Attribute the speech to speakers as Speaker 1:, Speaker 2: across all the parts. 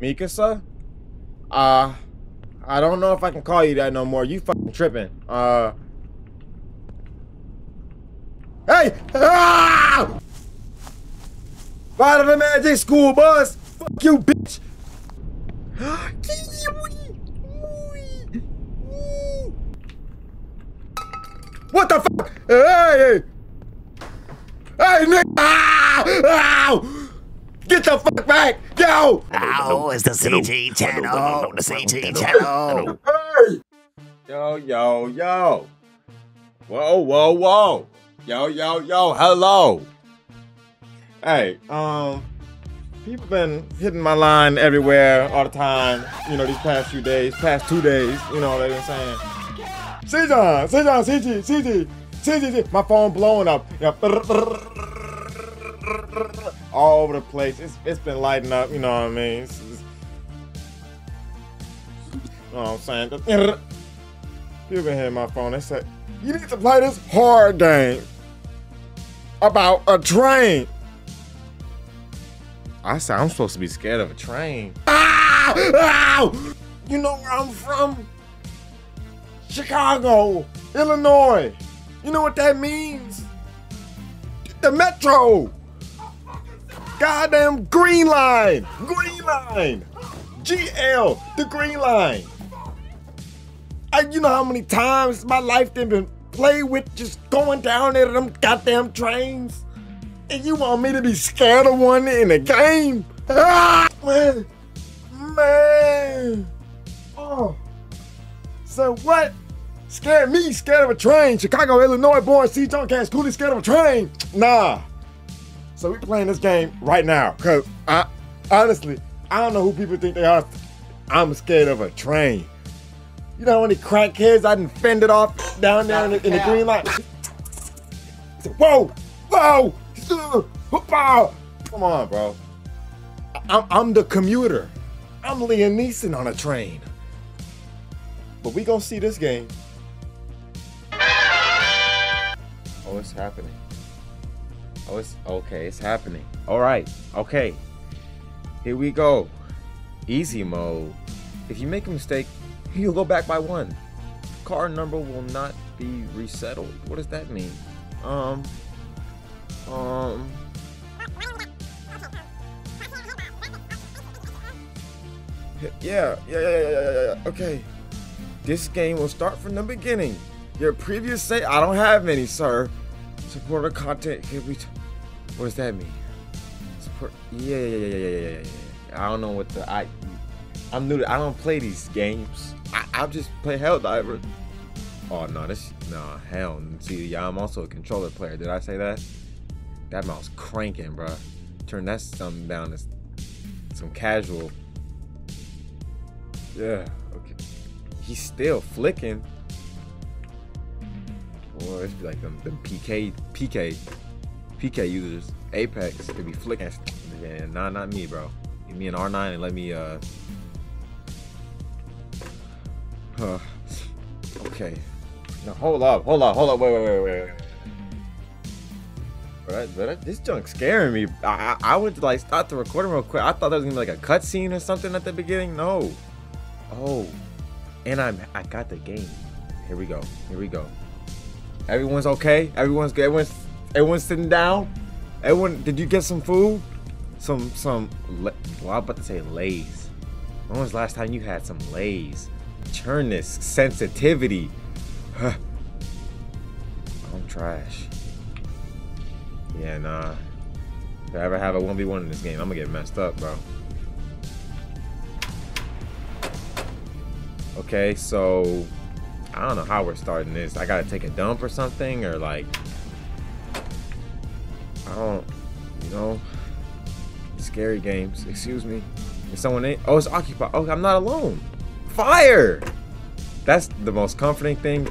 Speaker 1: Mikasa? Uh, I don't know if I can call you that no more. You fucking tripping. Uh. Hey! Ah! Ride on the magic school bus! Fuck you, bitch! What the fuck? Hey! Hey, nigga! Ah! Ow! Get the fuck back! Yo!
Speaker 2: Ow, it's the CG channel. The CG channel.
Speaker 1: Hey! Yo, yo, yo. Whoa, whoa, whoa. Yo, yo, yo, hello. Hey, um, people been hitting my line everywhere all the time, you know, these past few days, past two days, you know, they've been saying, C-John, C-John, CG, CG, CG, my phone blowing up. You know, all over the place. It's, it's been lighting up, you know what I mean? It's, it's, you know what I'm saying? People been hitting my phone. They said, you need to play this hard game about a train. I said, I'm supposed to be scared of a train. Ah! You know where I'm from? Chicago, Illinois. You know what that means? The Metro. Goddamn Green Line. Green Line. GL, the Green Line. I, you know how many times my life done been played with just going down there to them goddamn trains? And you want me to be scared of one in a game? Ah, man. Man. Oh. So what? Scared me, scared of a train. Chicago, Illinois born C. John Cass Cooley scared of a train. Nah. So we playing this game right now. Cause I honestly, I don't know who people think they are. I'm scared of a train. You know how many crackheads I done fended off down there in the, in the green light? Whoa! Whoa! Come on, bro. I'm, I'm the commuter. I'm Liam Neeson on a train. But we gonna see this game. Oh, it's happening. Oh, it's okay. It's happening. All right. Okay. Here we go. Easy mode. If you make a mistake, you'll go back by one. Car number will not be resettled. What does that mean? Um. Um. Yeah, yeah, yeah, yeah, yeah, yeah. Okay. This game will start from the beginning. Your previous say I don't have any, sir. Supporter content can be. What does that mean? Support. Yeah, yeah, yeah, yeah, yeah, yeah, yeah. I don't know what the I. I'm new. To, I don't play these games. I, I just play Helldivers. Oh no, this no hell. See, yeah, I'm also a controller player. Did I say that? That mouse cranking, bro. Turn that something down to some casual. Yeah, okay. He's still flicking. Or it's like them, them PK, PK, PK users, Apex, they be flicking. Yeah, nah, not me, bro. Give me an R9 and let me, uh. Huh. Okay. Now hold up, hold up, hold up, wait, wait, wait, wait. Right, but this junk's scaring me. I, I, I went to like start the recording real quick. I thought there was gonna be like a cutscene or something at the beginning. No. Oh, and I'm I got the game. Here we go. Here we go. Everyone's okay. Everyone's good. Everyone's everyone's sitting down. Everyone, did you get some food? Some some. Well, I'm about to say Lay's. When was the last time you had some Lay's? Turn this sensitivity. Huh. I'm trash. Yeah, nah. If I ever have a 1v1 in this game, I'm gonna get messed up, bro. Okay, so I don't know how we're starting this. I gotta take a dump or something, or like I don't, you know, scary games. Excuse me. Is someone in? Oh, it's occupied. Oh, I'm not alone. Fire! That's the most comforting thing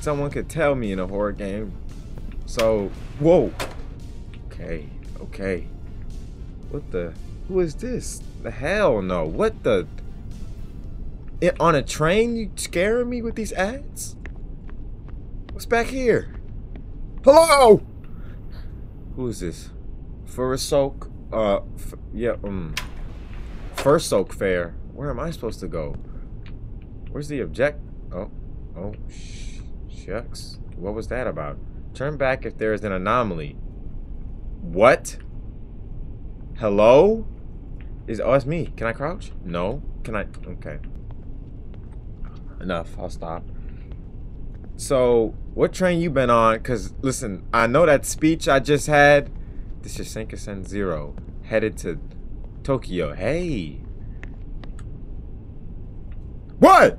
Speaker 1: someone could tell me in a horror game. So, whoa. Okay, okay. What the? Who is this? The hell no. What the? It, on a train, you scaring me with these ads? What's back here? Hello? Who is this? Furusoke? Uh, yeah, um. first soak fair. Where am I supposed to go? Where's the object? Oh, oh, sh shucks. What was that about? Turn back if there is an anomaly. What? Hello? Is oh, it's me. Can I crouch? No. Can I? Okay. Enough. I'll stop. So, what train you been on? Cause listen, I know that speech I just had. This is Shinkansen Zero, headed to Tokyo. Hey. What?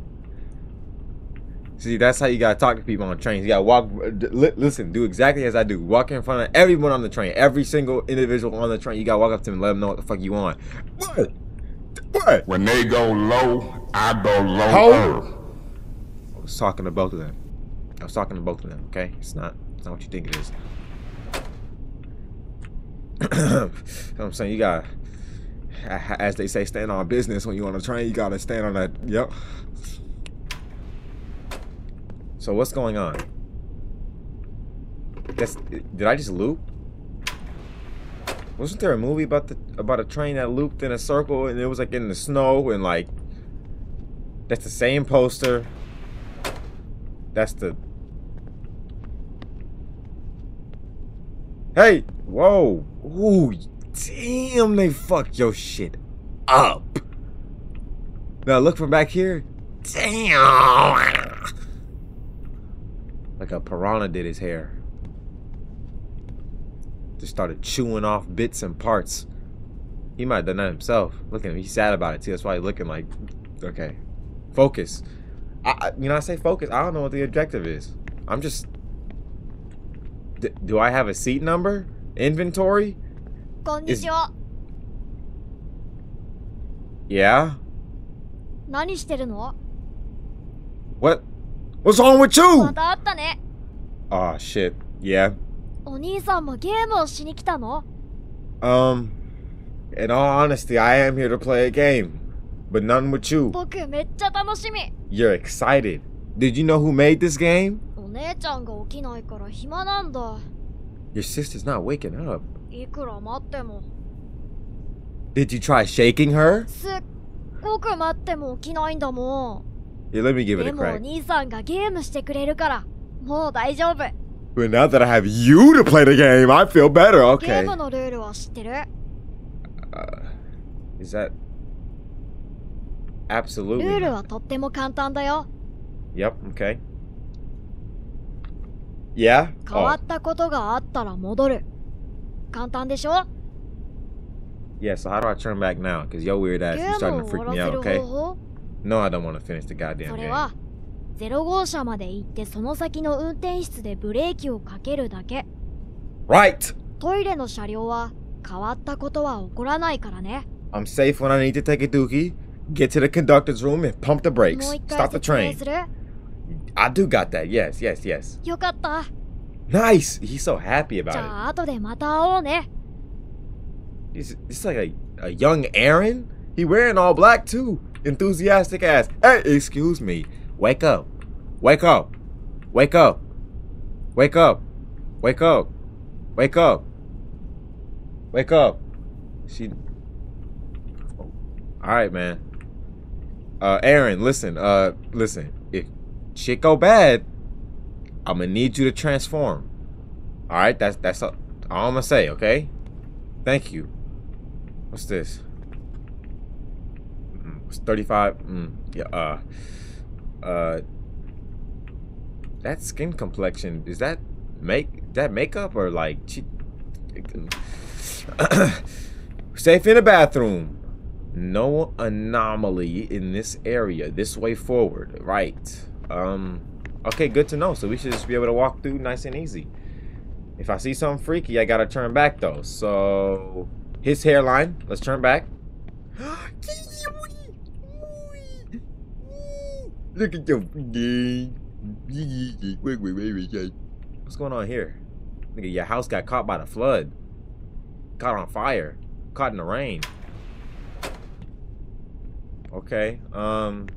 Speaker 1: See, that's how you gotta talk to people on trains. You gotta walk, li listen, do exactly as I do. Walk in front of everyone on the train, every single individual on the train. You gotta walk up to them and let them know what the fuck you want. What? What?
Speaker 3: When they go low, I go lower.
Speaker 1: I was talking to both of them. I was talking to both of them. Okay, it's not, it's not what you think it is. I'm saying you got, as they say, stand on business when you on a train. You gotta stand on that. Yep. So what's going on? Guess did I just loop? Wasn't there a movie about the about a train that looped in a circle and it was like in the snow and like that's the same poster. That's the Hey, whoa. Ooh, damn, they fucked your shit up. Now look from back here. Damn. Like a piranha did his hair. Just started chewing off bits and parts. He might have done that himself. Look at him. He's sad about it too. That's why he's looking like, okay, focus. I, you know, I say focus. I don't know what the objective is. I'm just. D do I have a seat number? Inventory?
Speaker 4: こんにちは。
Speaker 1: Yeah.
Speaker 4: 何してるの
Speaker 1: What? What's wrong with
Speaker 4: ま
Speaker 1: you?
Speaker 4: た会ったね。
Speaker 1: Oh shit. Yeah.
Speaker 4: お兄さんもゲームをしに来たの
Speaker 1: Um. In all honesty, I am here to play a game, but none with you.
Speaker 4: 僕めっちゃ楽しみ。
Speaker 1: You're excited. Did you know who made this game?
Speaker 4: お姉ちゃんが起きないから暇なんだ。
Speaker 1: Your sister's not waking up.
Speaker 4: いくら待っても。
Speaker 1: Did you try shaking her?
Speaker 4: すっごく待っても起きないんだも
Speaker 1: Yeah, let me
Speaker 4: ん。
Speaker 1: give it
Speaker 4: で
Speaker 1: a
Speaker 4: もお
Speaker 1: crack.
Speaker 4: 兄さんがゲームしてくれるから、もう大丈夫。
Speaker 1: But now that I have you to play the game, I feel better.
Speaker 4: ゲー
Speaker 1: Okay.
Speaker 4: ムのルールは知ってる
Speaker 1: Uh, is that
Speaker 4: ル
Speaker 1: absolutely?
Speaker 4: ール
Speaker 1: not.
Speaker 4: はとっても簡単だよ。
Speaker 1: Yep. Okay. Yeah.
Speaker 4: 変わ
Speaker 1: Oh,
Speaker 4: ったことがあったら戻る。簡単でしょ
Speaker 1: yeah. So how do I turn back now? Cause your weird
Speaker 4: ゲ
Speaker 1: ass is
Speaker 4: ーム
Speaker 1: starting
Speaker 4: を
Speaker 1: to
Speaker 4: 終
Speaker 1: freak
Speaker 4: わ
Speaker 1: me
Speaker 4: らせ
Speaker 1: out.
Speaker 4: る
Speaker 1: Okay.
Speaker 4: 方法
Speaker 1: No, I don't want to finish the goddamn
Speaker 4: そ
Speaker 1: game.
Speaker 4: れは0号車まで行ってその先の運転室でブレーキをかけるだけ
Speaker 1: Right.
Speaker 4: トイレの車両は変わったことは起こらないからね
Speaker 1: I'm safe when I need to take a dookie. Get to the conductor's room and pump the
Speaker 4: も
Speaker 1: brakes.
Speaker 4: う一回
Speaker 1: Stop the
Speaker 4: 説明
Speaker 1: train. I do got that. Yes, yes, yes.
Speaker 4: よかった。
Speaker 1: Nice. He's so happy about it.
Speaker 4: じゃあ後でまた会おうね。
Speaker 1: It's, it's like a, a young Eren. He wearing all black too. Enthusiastic ass. Hey, excuse me. Wake up. Wake up. Wake up. Wake up. Wake up. Wake up. Wake up. She. Oh, all right, man. Uh, Eren, listen. Uh, listen. Shit go bad, I'm gonna need you to transform. All right, that's that's all I'm gonna say. Okay. Thank you. What's this? Mm, It's 35. Mm, yeah. Uh. Uh. That skin complexion is that make that makeup or like? Safe in the bathroom. No anomaly in this area. This way forward. Right. Um. Okay, good to know. So we should just be able to walk through nice and easy. If I see something freaky, I gotta turn back though. So his hairline. Let's turn back. Look at wait. What's going on here? Nigga, your house got caught by the flood. Caught on fire. Caught in the rain. Okay. Um.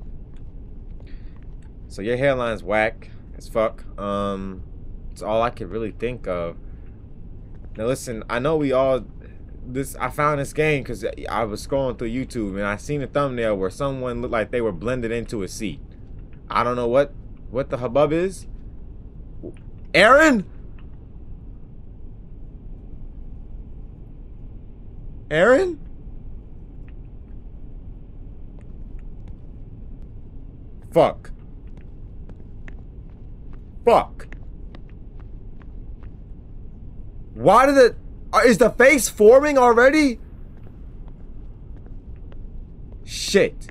Speaker 1: So your hairline's whack as fuck. Um. It's all I could really think of. Now listen, I know we all this I found this game because I was scrolling through YouTube and I seen a thumbnail where someone looked like they were blended into a seat. I don't know what what the hubbub is. Eren? Eren? Fuck. Fuck. Why did it... uh, the face forming already? Shit.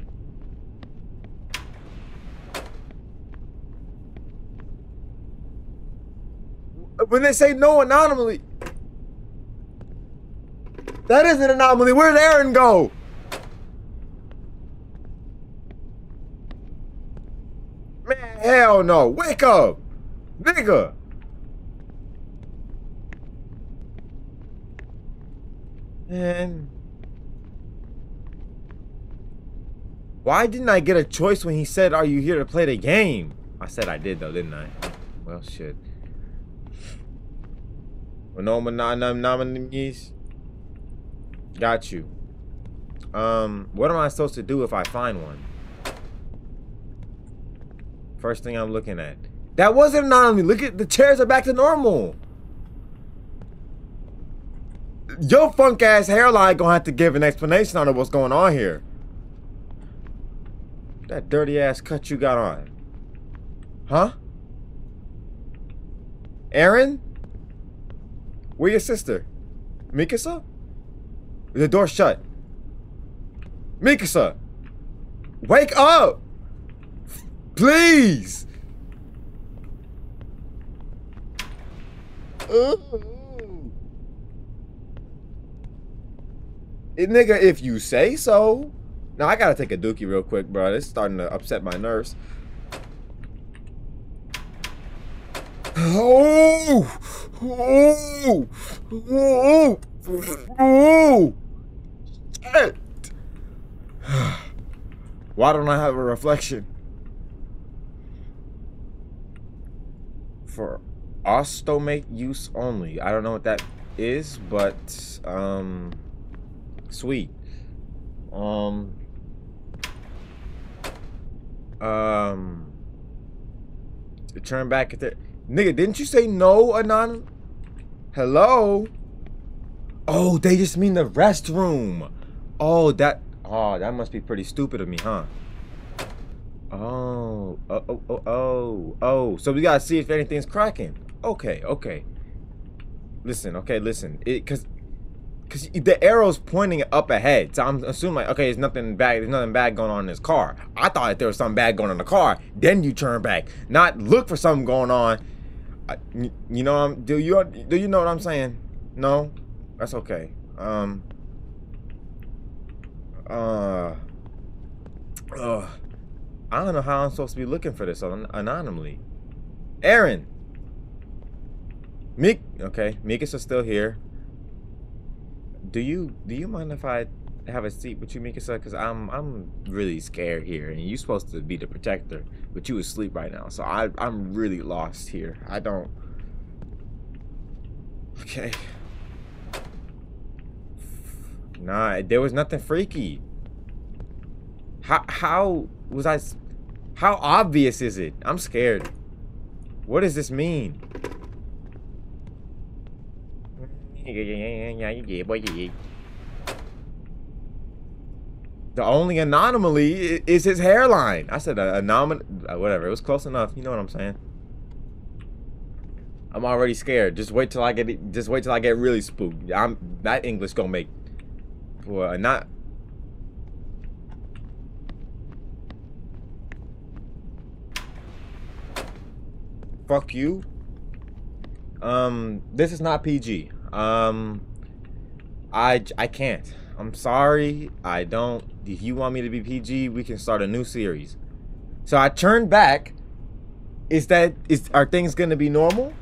Speaker 1: When they say no anomaly... That is an anomaly. Where did Eren go? Man, hell no. Wake up. Nigga. Man. Why didn't I get a choice when he said, Are you here to play the game? I said I did, though, didn't I? Well, shit. Nominees. Got you. Um, what am I supposed to do if I find one? First thing I'm looking at. That wasn't an anomaly. Look at the chairs are back to normal. Your funk ass hairline gonna have to give an explanation on what's going on here. That dirty ass cut you got on. Huh? Eren? Where your sister? Mikasa? The door shut. Mikasa! Wake up! Please! Eh, nigga, if you say so. Now I gotta take a dookie real quick, bro. It's starting to upset my nerves. Oh! Oh! Oh! Oh! Shit! Why don't I have a reflection? For ostomate use only. I don't know what that is, but um sweet. Um um turn back at the nigga, didn't you say no, Anon? Hello? Oh, they just mean the restroom. Oh, that oh, that must be pretty stupid of me, huh? Oh, oh, oh, oh, oh. So we gotta see if anything's cracking. Okay, okay. Listen, okay, listen. It cause cause the arrow's pointing up ahead. So I'm assuming like, okay, there's nothing bad, there's nothing bad going on in this car. I thought there was something bad going on in the car. Then you turn back. Not look for something going on. I, you know I'm do you do you know what I'm saying? No? That's okay. Um uh uh I don't know how I'm supposed to be looking for this anonymously. Eren. Meek okay, Mikas is still here. Do you do you mind if I have a seat with you, Mikasa? Cause I'm I'm really scared here, and you're supposed to be the protector, but you asleep right now, so I I'm really lost here. I don't. Okay. Nah, there was nothing freaky. How how was I? How obvious is it? I'm scared. What does this mean? The only anomaly is his hairline. I said a anomaly, whatever. It was close enough. You know what I'm saying? I'm already scared. Just wait till I get. Just wait till I get really spooked. I'm that English gonna make. Boy, not. Fuck you. Um, this is not PG. Um, I I can't. I'm sorry. I don't. If you want me to be PG, we can start a new series. So I turned back. Is that is are things gonna be normal?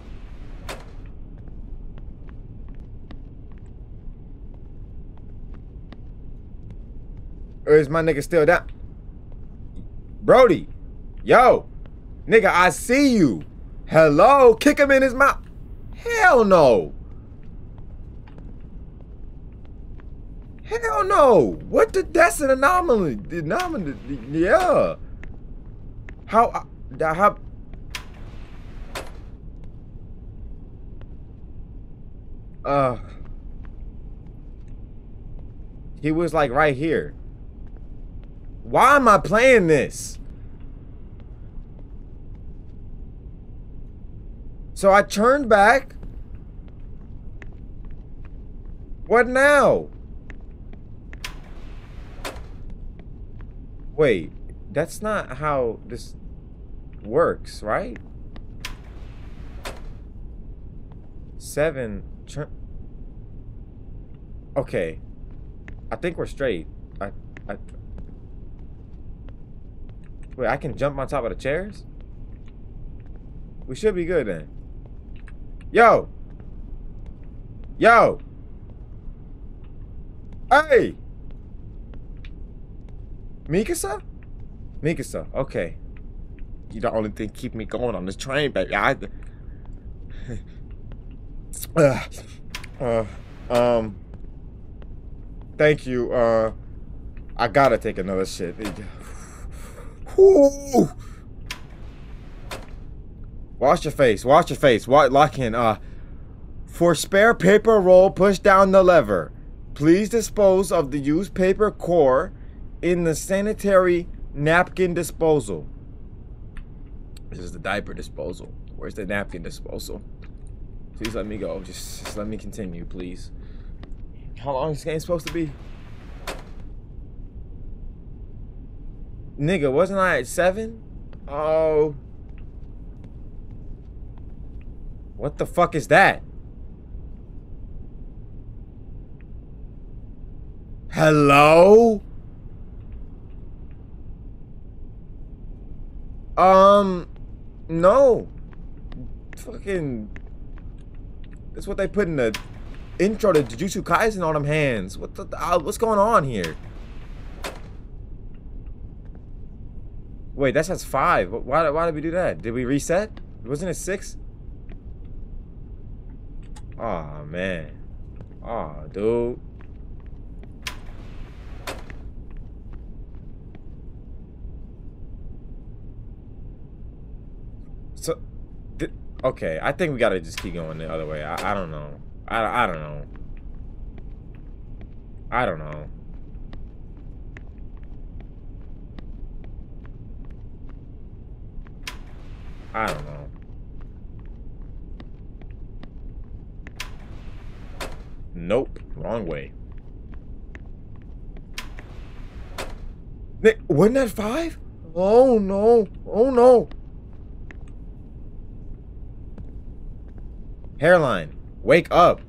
Speaker 1: Or is my nigga still down? Brody, yo, nigga, I see you. Hello, kick him in his mouth. Hell no. Hell no! What the? That's an anomaly. The anomaly. Yeah. How? uh, How? Uh. He was like right here. Why am I playing this? So I turned back. What now? Wait, that's not how this works, right? Seven. Okay. I think we're straight. I, I. Wait, I can jump on top of the chairs? We should be good then. Yo! Yo! Hey! Mikasa? Mikasa, okay. You the only thing keep me going on this train, baby. I. uh, uh, um. Thank you. Uh, I gotta take another shit. Whew. Wash your face. Wash your face. Wa lock in. Uh, for spare paper roll, push down the lever. Please dispose of the used paper core in the sanitary napkin disposal. This is the diaper disposal. Where's the napkin disposal? Please let me go. Just, just let me continue, please. How long is this game supposed to be? Nigga, wasn't I at seven? Oh. What the fuck is that? Hello? Um, no. Fucking. That's what they put in the intro to Jujutsu Kaisen on them hands. What the? Uh, what's going on here? Wait, that says five. Why, why did we do that? Did we reset? Wasn't it six? Oh, man. Oh, dude. So, okay, I think we gotta just keep going the other way. I, I don't know. I, I don't know. I don't know. I don't know. Nope. Wrong way. Nick, wasn't that five? Oh no. Oh no. Hairline. Wake up.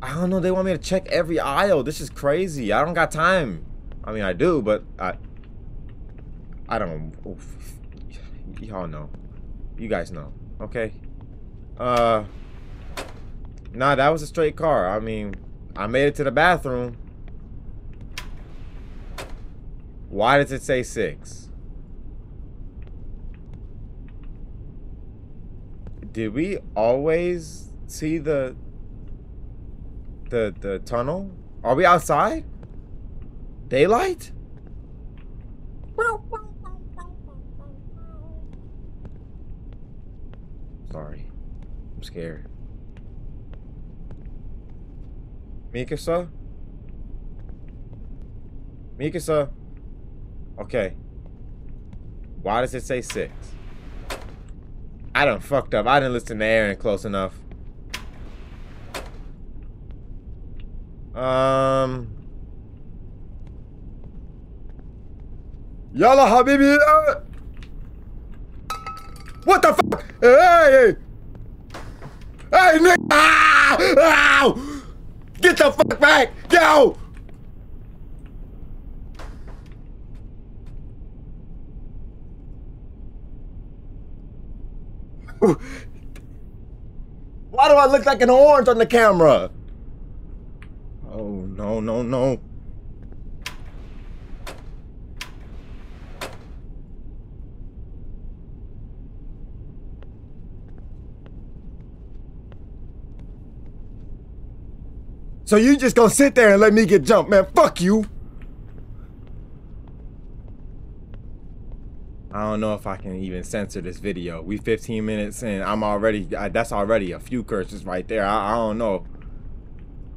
Speaker 1: I don't know. They want me to check every aisle. This is crazy. I don't got time. I mean, I do, but I... I don't... Y'all know. You guys know. Okay? Uh... Nah, that was a straight car. I mean, I made it to the bathroom. Why does it say six? Did we always see the the the tunnel? Are we outside? Daylight? Sorry. I'm scared. Mikasa? Mikasa? Okay. Why does it say six? I done fucked up. I didn't listen to Eren close enough. Um. Yalla habibi. Uh, what the fuck? Hey! Hey, nigga! Ah! Ow! Get the fuck back! Yo! Why do I look like an orange on the camera? Oh, no, no, no. So you just gonna sit there and let me get jumped, man? Fuck you. I don't know if I can even censor this video. We 15 minutes in. I'm already. I, that's already a few curses right there. I, I don't know.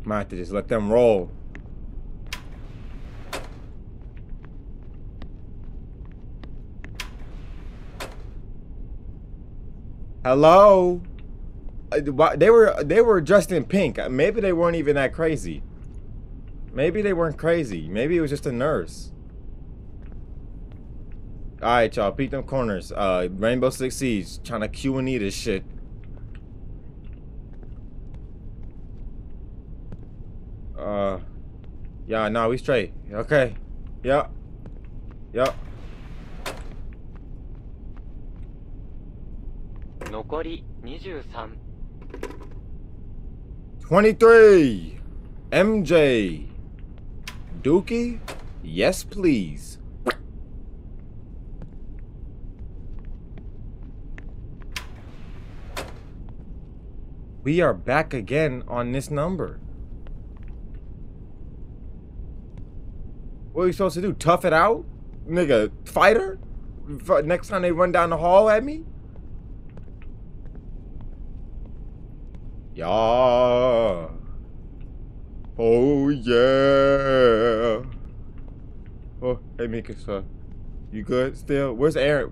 Speaker 1: Might have to just let them roll. Hello. Uh, They were they were dressed in pink. Maybe they weren't even that crazy. Maybe they weren't crazy. Maybe it was just a nurse. All right, y'all. Peek them corners. Uh, Rainbow Six Siege trying to Q and E this shit. Uh, yeah, no, we straight. Okay. Yep. Yep.
Speaker 5: 残り23
Speaker 1: 23. MJ. Dookie? Yes, please. We are back again on this number. What are you supposed to do? Tough it out? Nigga, fighter? Next time they run down the hall at me? Yeah. Oh yeah. Oh, hey Mika, sir. You good still? Where's Eren?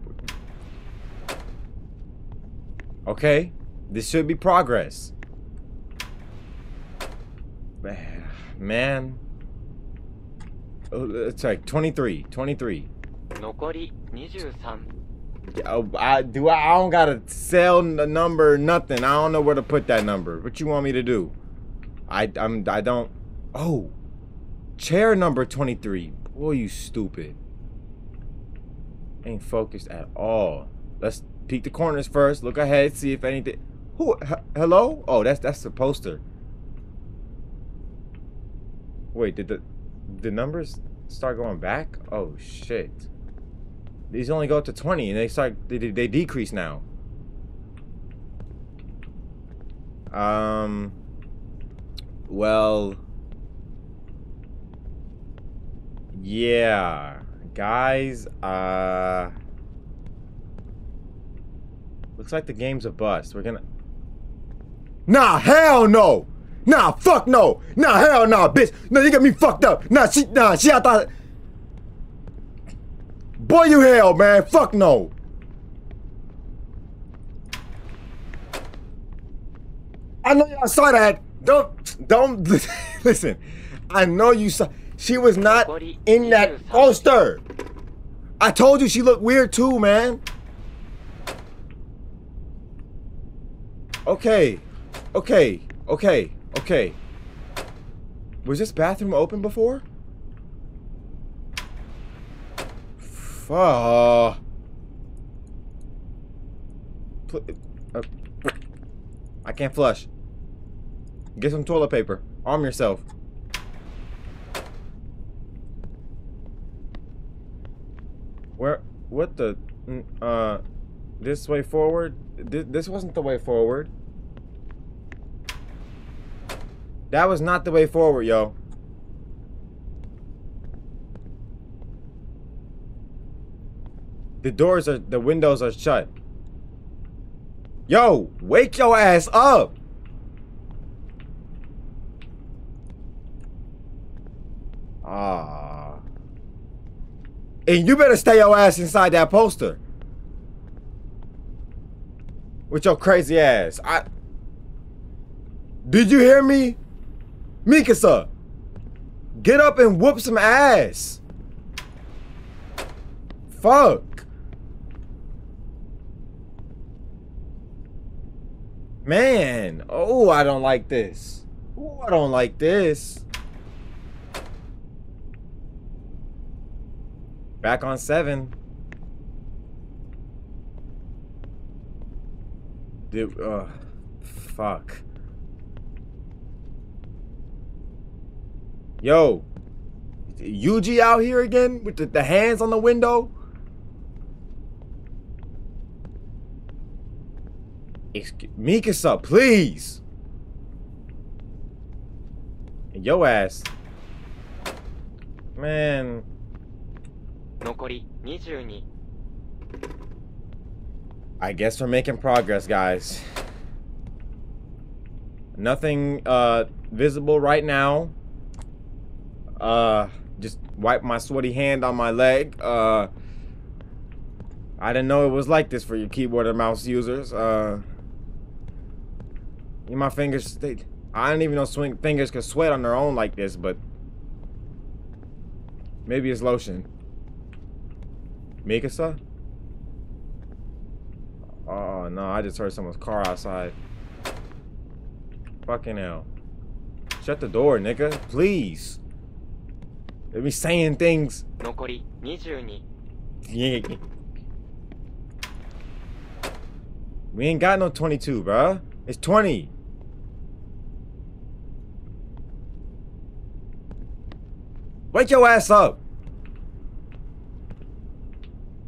Speaker 1: Okay. This should be progress. Man. Man. Oh, uh, It's like 23. 23.
Speaker 5: 残り23
Speaker 1: Oh, I do. I, I don't gotta sell the number, nothing. I don't know where to put that number. What you want me to do? I I'm I don't. Oh, chair number twenty three. Boy, you stupid. Ain't focused at all. Let's peek the corners first. Look ahead, see if anything. Who? Hello? Oh, that's that's the poster. Wait, did the the numbers start going back? Oh shit. These only go up to 20 and they start they, they- they decrease now. Um well yeah, guys, uh looks like the game's a bust. We're going to Nah, hell no. Nah, fuck no. Nah, hell nah, bitch. No, you got me fucked up. Nah, she nah, she I thought Boy, you hell, man. Fuck no. I know y'all saw that. Don't, don't, listen. I know you saw. She was not in that poster. I told you she looked weird too, man. Okay. Okay. Okay. Okay. Was this bathroom open before? Fuck. Uh, I can't flush. Get some toilet paper. Arm yourself. Where? What the? Uh, this way forward? This, this wasn't the way forward. That was not the way forward, yo. The doors are, the windows are shut. Yo, wake your ass up. Ah. And you better stay your ass inside that poster. With your crazy ass. I Did you hear me? Mikasa. Get up and whoop some ass. Fuck. Man. Oh, I don't like this. Oh, I don't like this. Back on seven. Dude, uh, fuck. Yo, Yuji out here again with the, the hands on the window? Excuse Mikasa, please. And Yo ass. Man.
Speaker 5: 残り22
Speaker 1: I guess we're making progress, guys. Nothing uh visible right now. Uh just wipe my sweaty hand on my leg. Uh I didn't know it was like this for your keyboard and mouse users. Uh my fingers they I didn't even know swing fingers could sweat on their own like this, but maybe it's lotion. Mikasa? Oh no, I just heard someone's car outside. Fucking hell. Shut the door, nigga. Please. Let me saying things.
Speaker 5: 残り22
Speaker 1: Yeah. We ain't got no 22, bruh. It's 20. Wake your ass up.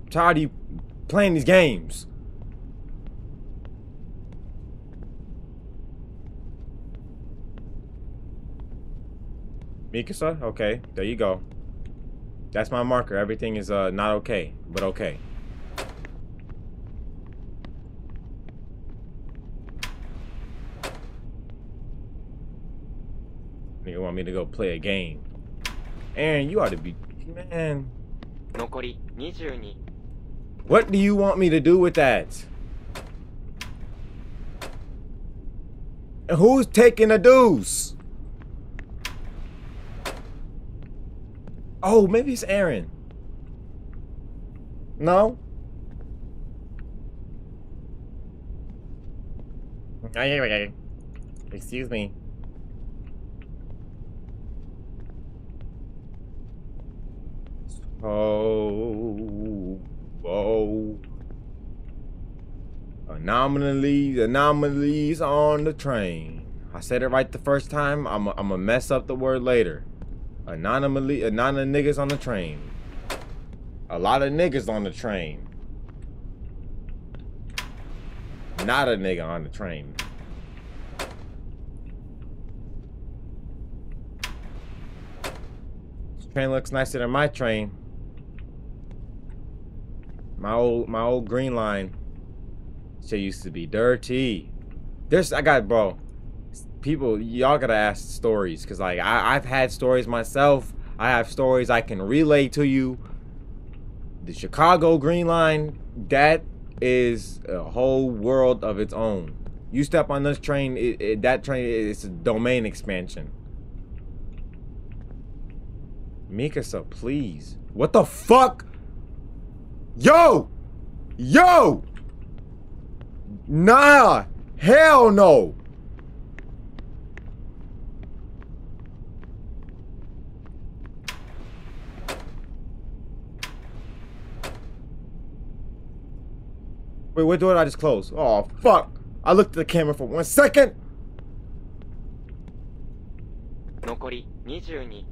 Speaker 1: I'm tired of you playing these games. Mikasa? Okay, there you go. That's my marker. Everything is uh not okay, but okay. Nigga want me to go play a game. Eren, you ought to be man. What do you want me to do with that? And who's taking the deuce? Oh, maybe it's Eren. No? Excuse me. Oh, oh. Anomalies, anomalies on the train. I said it right the first time. I'm I'm gonna mess up the word later. Anomaly, anonymous uh, niggas on the train. A lot of niggas on the train. Not a nigga on the train. This train looks nicer than my train. My old my old green line. Shit used to be dirty. There's I got bro. People y'all gotta ask stories because like I, I've had stories myself. I have stories I can relay to you. The Chicago Green Line, that is a whole world of its own. You step on this train, it, it, that train is a domain expansion. Mikasa, please. What the fuck? Yo! Yo! Nah! Hell no! Wait, what door did I just close? Oh, fuck! I looked at the camera for one second!
Speaker 5: 残り22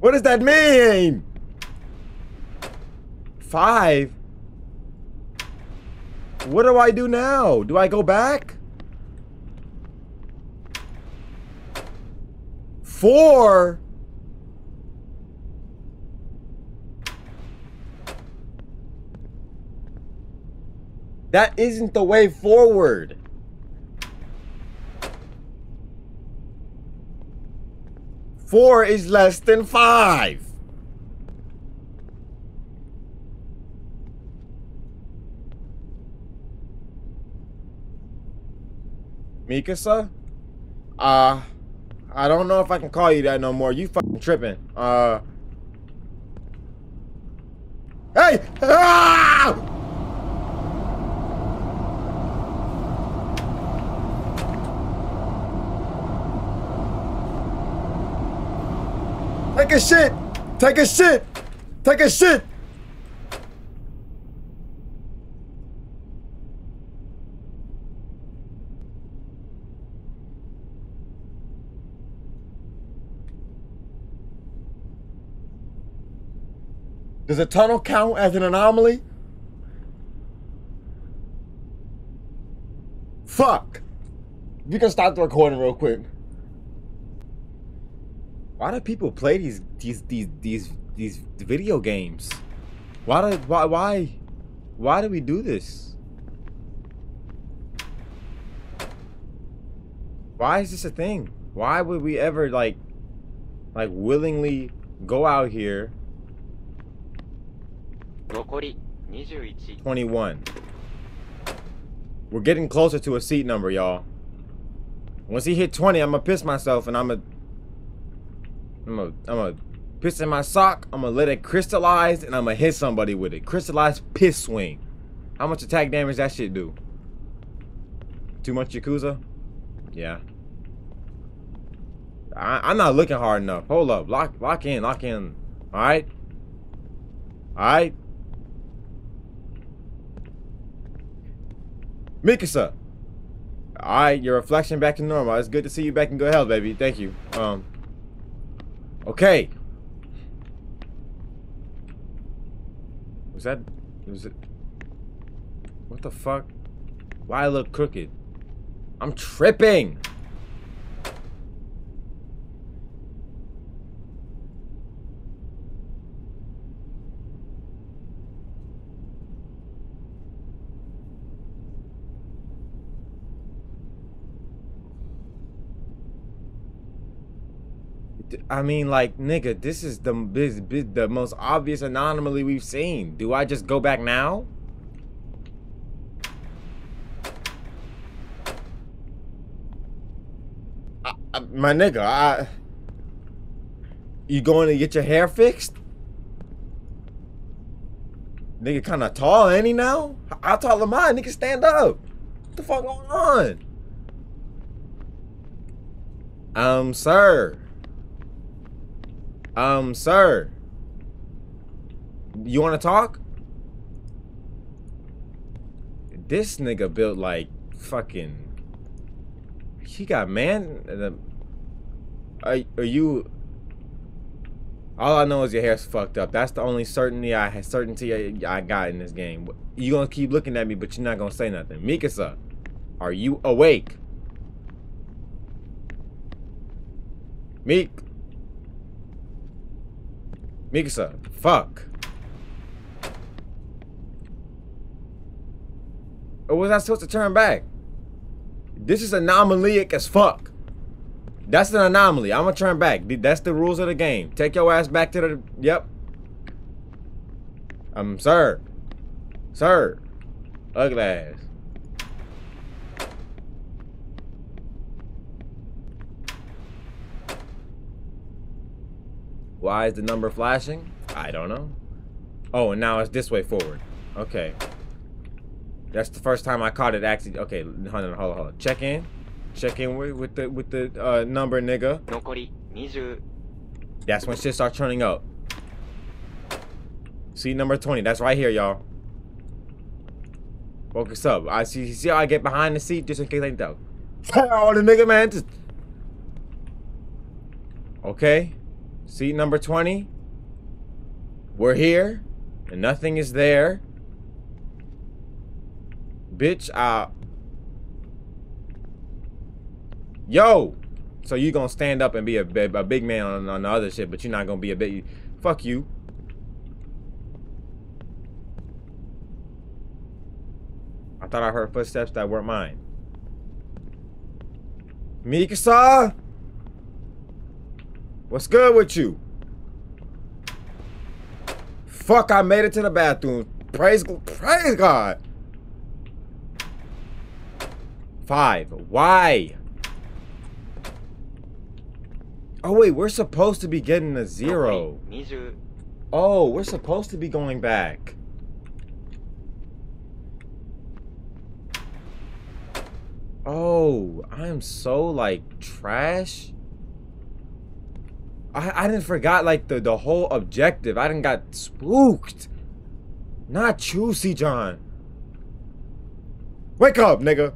Speaker 1: What does that mean? Five? What do I do now? Do I go back? Four? That isn't the way forward. Four is less than five. Mikasa? Uh, I don't know if I can call you that no more. You fucking tripping. Uh. Hey! Ah! Take a shit! Take a shit! Take a shit! Does a tunnel count as an anomaly? Fuck! You can stop the recording real quick. Why do people play these these these these these video games? Why do why why why do we do this? Why is this a thing? Why would we ever like like willingly go out here
Speaker 5: 21.
Speaker 1: We're getting closer to a seat number, y'all. Once he hit 20, I'm gonna piss myself and I'm gonna I'm gonna I'm gonna piss in my sock. I'm gonna let it crystallize and I'm gonna hit somebody with it. Crystallized piss swing. How much attack damage that shit do? Too much Yakuza? Yeah. I, I'm not looking hard enough. Hold up. Lock lock in, lock in. Alright? Alright? Mikasa. Alright, your reflection back to normal. It's good to see you back in good health, baby. Thank you. Um. Okay. Was that was it What the fuck? Why I look crooked? I'm tripping. I mean, like, nigga, this is the this, the most obvious anomaly we've seen. Do I just go back now? I, I, my nigga, I. You going to get your hair fixed? Nigga, kind of tall, ain't he now? How tall am I? Nigga, stand up. What the fuck going on? Um, sir. Um, sir. You want to talk? This nigga built like fucking. He got man. Are, are you? All I know is your hair's fucked up. That's the only certainty I certainty I, I got in this game. You gonna keep looking at me, but you're not gonna say nothing. Mikasa, are you awake? Meek. Mikasa, fuck. Or was I supposed to turn back? This is anomalic as fuck. That's an anomaly. I'm gonna turn back. That's the rules of the game. Take your ass back to the. Yep. Um, sir. Sir. Ugly ass. Why is the number flashing? I don't know. Oh, and now it's this way forward. Okay. That's the first time I caught it actually. Okay, hold on, hold on, hold on. Check in. Check in with, the with the uh, number, nigga.
Speaker 5: 残り20
Speaker 1: That's when shit starts turning up. Seat number 20. That's right here, y'all. Focus up. I see see how I get behind the seat just in case I don't. Oh, the nigga, man. Just... Okay. Seat number 20. We're here. And nothing is there. Bitch, uh. Yo! So you gonna stand up and be a, a big man on, on the other shit, but you're not gonna be a big. Fuck you. I thought I heard footsteps that weren't mine. Mikasa? What's good with you? Fuck, I made it to the bathroom. Praise, praise God. Five. Why? Oh wait, we're supposed to be getting a zero. Oh, we're supposed to be going back. Oh, I am so like trash. I I didn't forgot like the the whole objective. I didn't got spooked. Not C John. Wake up, nigga.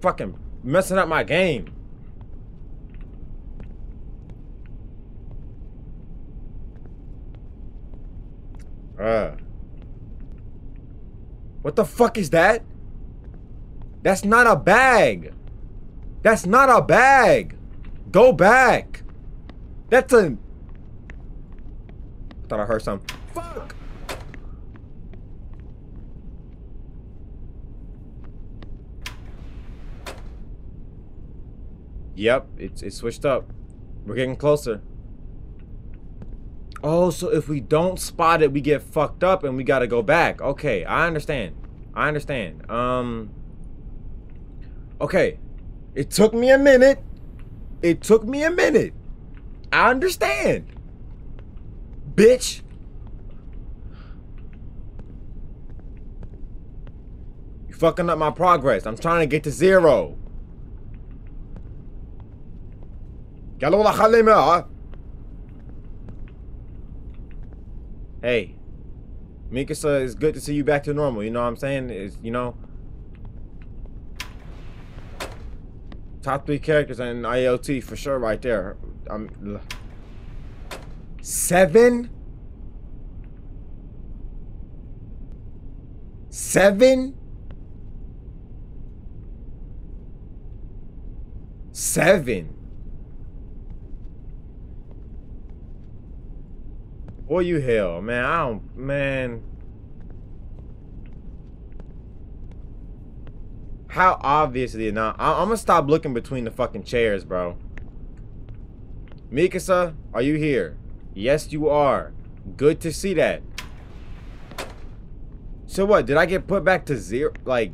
Speaker 1: Fucking messing up my game. Uh. What the fuck is that? That's not a bag. That's not a bag. Go back. That's a. Thought I heard something. Fuck. Yep, it's it's switched up. We're getting closer. Oh, so if we don't spot it, we get fucked up and we gotta go back. Okay, I understand. I understand. Um. Okay, it took me a minute. It took me a minute. I understand. Bitch. You fucking up my progress. I'm trying to get to zero. Hey, Mikasa, it's good to see you back to normal. You know what I'm saying? Is you know, top three characters in AoT for sure, right there. I'm seven, seven, seven. Boy, you hell, man. I don't, man. How obviously not? I I'm gonna stop looking between the fucking chairs, bro. Mikasa, are you here? Yes, you are. Good to see that. So what? Did I get put back to zero? Like,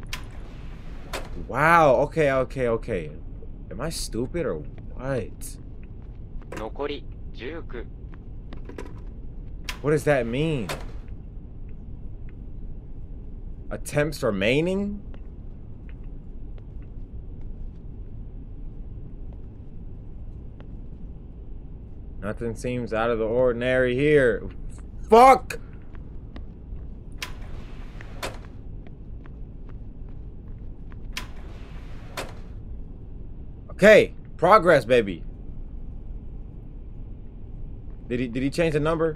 Speaker 1: wow. Okay, okay, okay. Am I stupid or what? What does that mean? Attempts remaining? Nothing seems out of the ordinary here. Fuck! Okay, progress, baby. Did he did he change the number?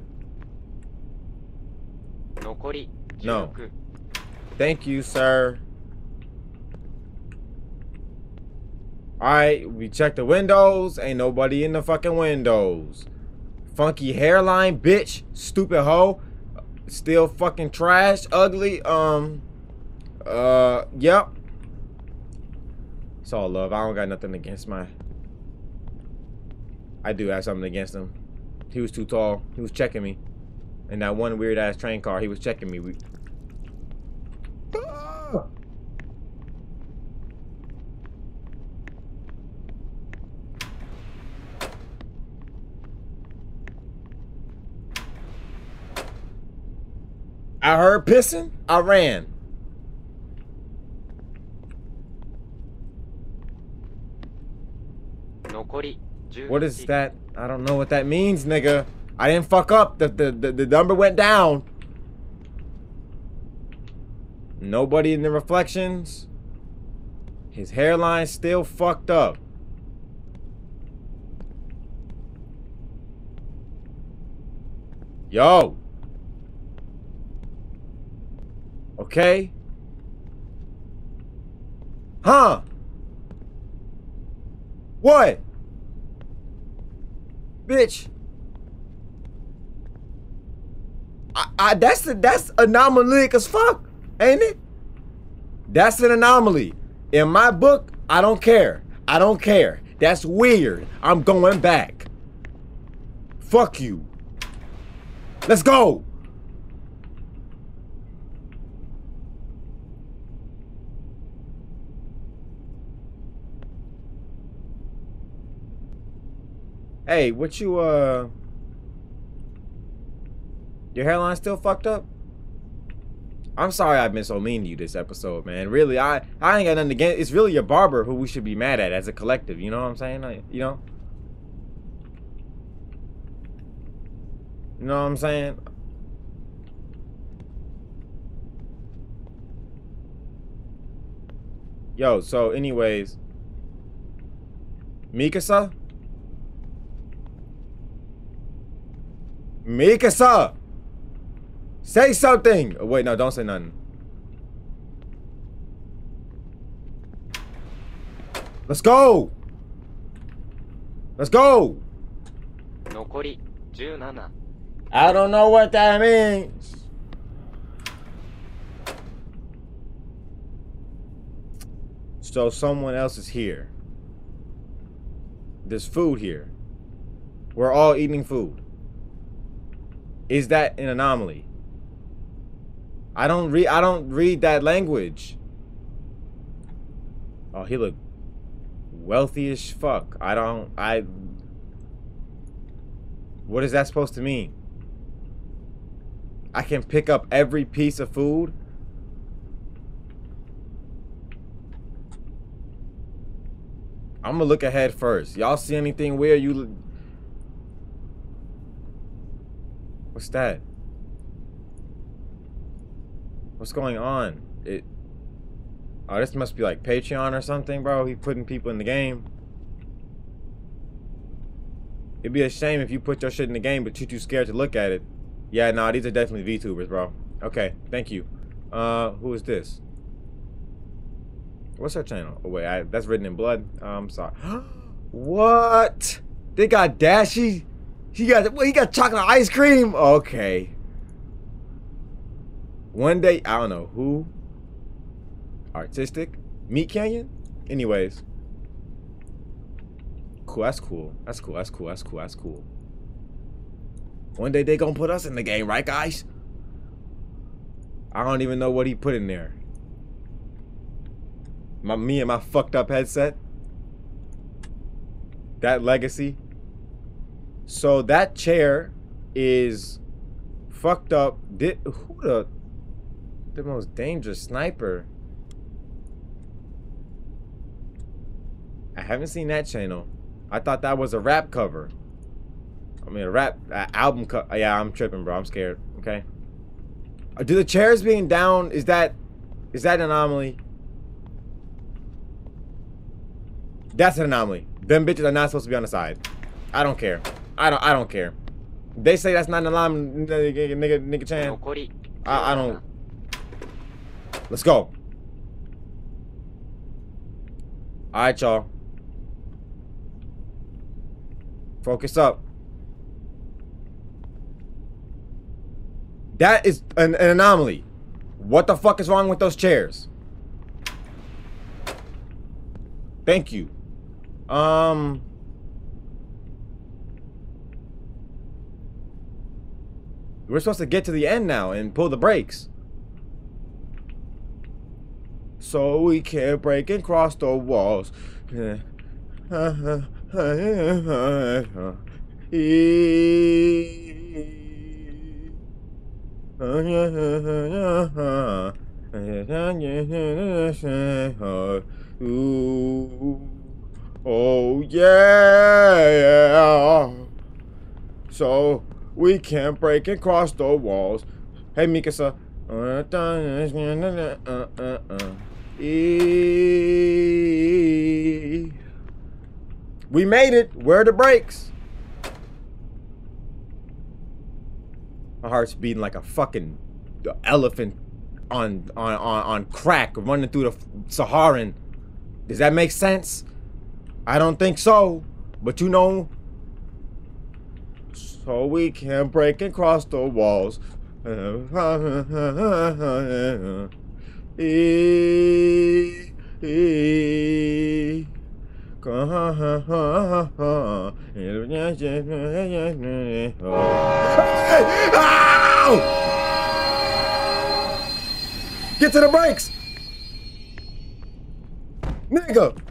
Speaker 1: No. Thank you, sir. Alright, we checked the windows. Ain't nobody in the fucking windows. Funky hairline, bitch. Stupid hoe. Still fucking trash. Ugly. Um. Uh. Yep. It's all love. I don't got nothing against my. I do have something against him. He was too tall. He was checking me. In that one weird ass train car, he was checking me. We, I heard pissing. I ran. What is that? I don't know what that means, nigga. I didn't fuck up. The the the, the number went down. Nobody in the reflections. His hairline still fucked up. Yo. Okay. Huh? What? Bitch. I, I that's the that's anomalic as fuck, ain't it? That's an anomaly. In my book, I don't care. I don't care. That's weird. I'm going back. Fuck you. Let's go. Hey, what you uh Your hairline still fucked up? I'm sorry I've been so mean to you this episode, man. Really, I I ain't got nothing against. It's really your barber who we should be mad at as a collective. You know what I'm saying? Like, you know. You know what I'm saying? Yo, so anyways, Mikasa? Mikasa! Say something! Oh, wait, no, don't say nothing. Let's go! Let's go!
Speaker 5: 残り17
Speaker 1: I don't know what that means. So someone else is here. There's food here. We're all eating food. Is that an anomaly? I don't read I don't read that language. Oh, he look wealthy as fuck. I don't I What is that supposed to mean? I can pick up every piece of food. I'm gonna look ahead first. Y'all see anything weird? You. What's that? What's going on? It. Oh, this must be like Patreon or something, bro. He putting people in the game. It'd be a shame if you put your shit in the game, but you're too scared to look at it. Yeah, nah, these are definitely VTubers, bro. Okay, thank you. Uh, who is this? What's her channel? Oh wait, I, that's written in blood. I'm sorry. what? They got Dashie. He got well, he got chocolate ice cream. Okay. One day, I don't know who. Artistic, Meat Canyon. Anyways, cool. That's cool. That's cool. That's cool. That's cool. That's cool. One day they gonna put us in the game, right, guys? I don't even know what he put in there. My me and my fucked up headset. That legacy. So that chair is fucked up. Did who the the most dangerous sniper? I haven't seen that channel. I thought that was a rap cover. I mean, a rap album cover. Yeah, I'm tripping, bro. I'm scared. Okay. Uh, do the chairs being down is that is that an anomaly? That's an anomaly. Them bitches are not supposed to be on the side. I don't care. I don't. I don't care. They say that's not an anomaly, nigga, nigga, nigga Chan. I, I don't. Let's go. All right, y'all. Focus up. That is an, an anomaly. What the fuck is wrong with those chairs? Thank you. Um. We're supposed to get to the end now and pull the brakes. So we can't break and cross the walls. Oh yeah. So we can't break and cross the walls. Hey Mikasa. We made it. Where are the brakes? My heart's beating like a fucking elephant on on on, on crack running through the Saharan. Does that make sense? I don't think so. But you know, so we can break and cross the walls. Get to the brakes! Nigga!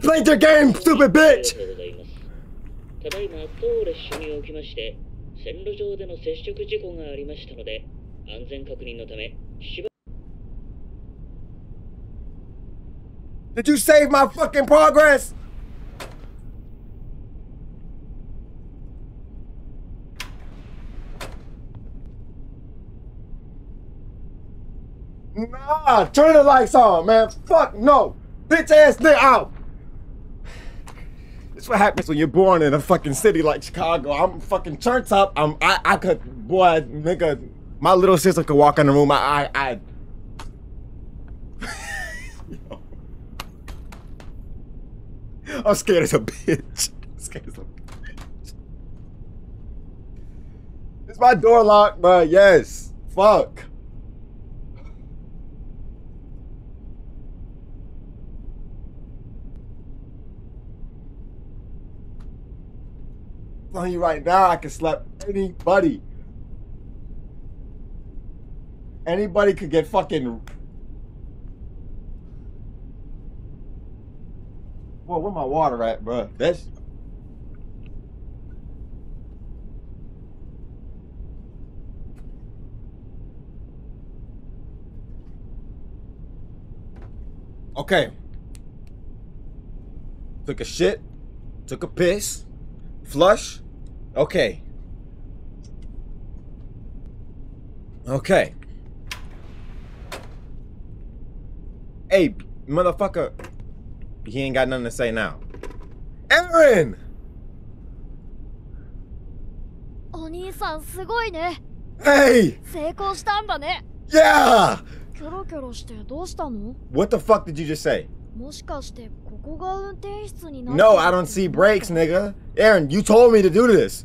Speaker 1: played your game, stupid
Speaker 6: あ
Speaker 1: bitch!
Speaker 6: りがとうございますただいま当列車におきまして線路上での接触事故がありましたので安全確認のためしば
Speaker 1: Did you save my fucking progress? Nah, turn the lights on, man. Fuck no. Bitch ass nigga out. That's what happens when you're born in a fucking city like Chicago. I'm fucking turn top. I'm I I could boy nigga My little sister could walk in the room. I, I, I I'm scared as a bitch. I'm scared as a bitch. Is my door locked, bro? Yes. Fuck. I'm telling you right now, I can slap anybody. Anybody could get fucking. Whoa, where my water at, bro? That's. Okay. Took a shit. Took a piss. Flush. Okay. Okay. Hey, motherfucker. He ain't got nothing to say now. Eren!
Speaker 4: お兄さんすごいね。
Speaker 1: Hey! yeah. What the fuck did you just say? No, I don't see breaks, nigga. Eren, you told me to do this.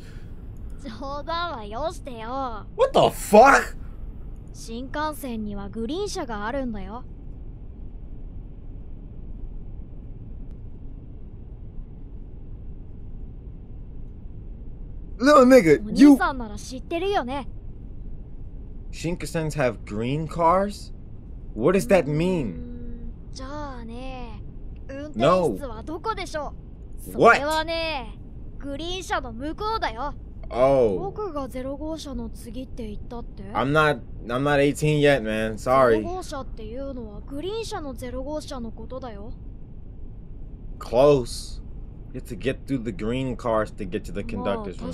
Speaker 1: What the fuck? Little nigga, you. Shinkansens have green cars? What does that mean? No. What? Oh. I'm not, I'm not 18 yet, man. Sorry.
Speaker 4: 0号車っていうのはグリーン車の0号車のことだよ。
Speaker 1: Close. You have to get through the green cars to get to the conductor's room.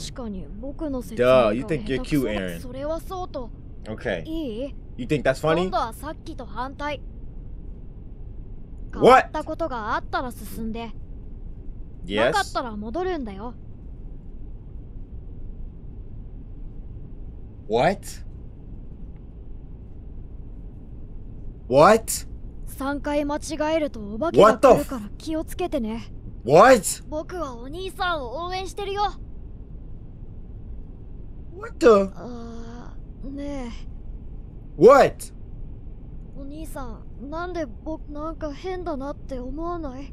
Speaker 1: Duh, you think you're cute,
Speaker 4: Eren.
Speaker 1: Okay. You think that's funny?
Speaker 4: 今度はさっきと反対。変わ?ったことがあったら進んでなかっ
Speaker 1: Yes.
Speaker 4: たら戻るんだよ
Speaker 1: What? What?
Speaker 4: 3回間違えるとお化けが来るから気をつけてね
Speaker 1: What?
Speaker 4: 僕はお兄さんを応援してるよ
Speaker 1: What the?
Speaker 4: ねえ
Speaker 1: What?
Speaker 4: 兄さんなんで僕なんか変だなって思わない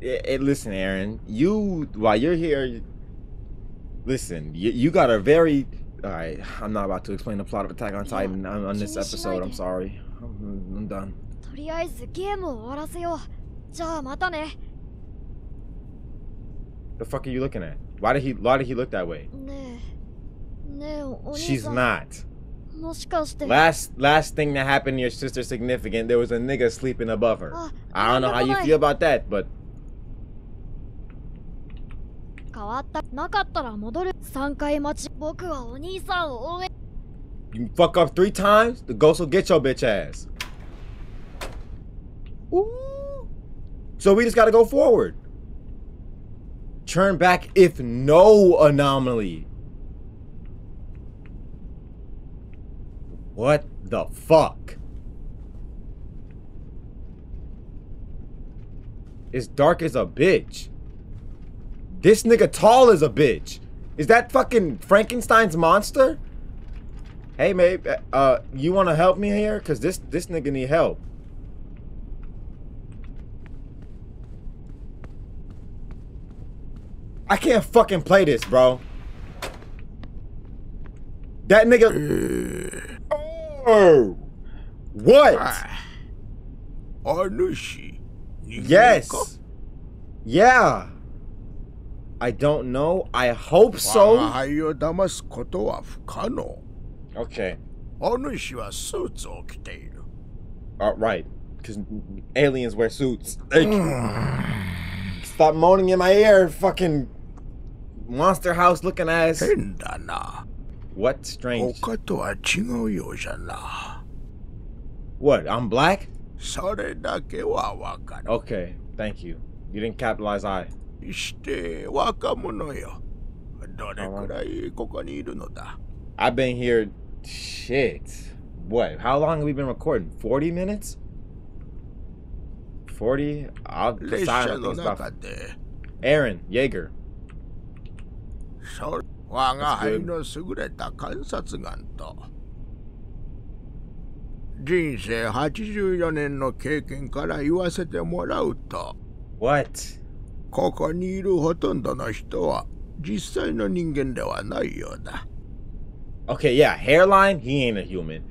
Speaker 1: eh, eh, listen, Eren, you, while you're here, listen, you, you got a very. Alright, I'm not about to explain the plot of Attack on Titan on, on this episode. I'm sorry. I'm, I'm done.
Speaker 4: とりあえずゲームを終わらせよう。じゃあまたね。
Speaker 1: The fuck are you looking at? Why did he why did he look that way? She's not.
Speaker 4: もしかして
Speaker 1: Last last thing that happened to your sister significant. There was a nigga sleeping above her.
Speaker 4: あ
Speaker 1: I don't know how you
Speaker 4: 連絡ない
Speaker 1: feel about that, but
Speaker 4: 変わったなかったら戻る3回待ち僕はお兄さんを応援
Speaker 1: you fuck up three times, the ghost will get your bitch ass. Ooh. So we just gotta go forward. Turn back if no anomaly. What the fuck? It's dark as a bitch. This nigga tall as a bitch. Is that fucking Frankenstein's monster? Hey, mate, uh, you want to help me here? Cause this this nigga need help. I can't fucking play this, bro. That nigga. Oh, What?
Speaker 3: Arnushi. Anushi.
Speaker 1: Yes. Yeah. I don't know. I hope so. Okay.
Speaker 3: Anushi wa suits o kiteiru.
Speaker 1: Uh, right. Because aliens wear suits. Stop moaning in my ear, fucking monster house looking ass. What strange? What I'm black? Okay, thank you. You didn't capitalize I.
Speaker 3: して若者よ。どれくらいここにいるのだ
Speaker 1: I've been here, shit. What? How long have we been recording? 40 minutes? 40? I'll decide. Eren, Jaeger.
Speaker 3: Sorry. 我が輩の優れた観察眼と人生84年の経験から言わせてもらうと
Speaker 1: What?
Speaker 3: ここにいるほとんどの人は実際の人間ではないようだ
Speaker 1: Okay, yeah, hairline, he ain't a human.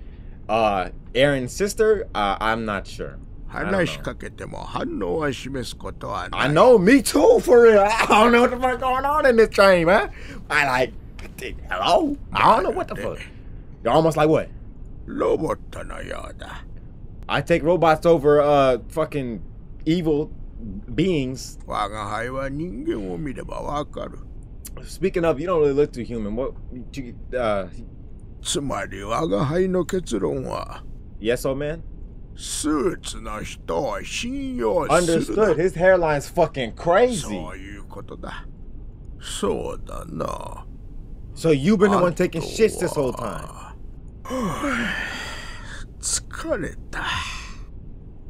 Speaker 1: Uh, Aaron's sister, uh, I'm not sure. I don't
Speaker 3: 話し
Speaker 1: know.
Speaker 3: かけても反応は示すことはない
Speaker 1: I know, me too, for real. I don't know what the fuck going on in this train, man. I like, hello? I don't know what the fuck. You're almost like what?
Speaker 3: ロボットのようだ
Speaker 1: I take robots over, uh, fucking evil beings.
Speaker 3: 我が輩は人間を見ればわかる
Speaker 1: Speaking of, you don't really look too human. What, you, uh,
Speaker 3: つまり我が輩の結論は
Speaker 1: yes, old man?
Speaker 3: スーツの人を信用するな
Speaker 1: Understood. His hairline's fucking crazy.
Speaker 3: そういうことだそうだな
Speaker 1: So you've been the one taking shits this whole time.
Speaker 3: 疲れた